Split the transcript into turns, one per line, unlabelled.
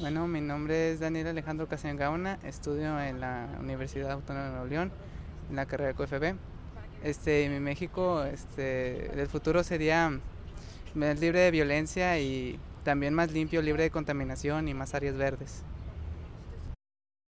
Bueno, mi nombre es Daniel Alejandro Castellón Gaona, estudio en la Universidad Autónoma de Nuevo León, en la carrera de QFB. Este, mi México, este, el futuro sería más libre de violencia y también más limpio, libre de contaminación y más áreas verdes.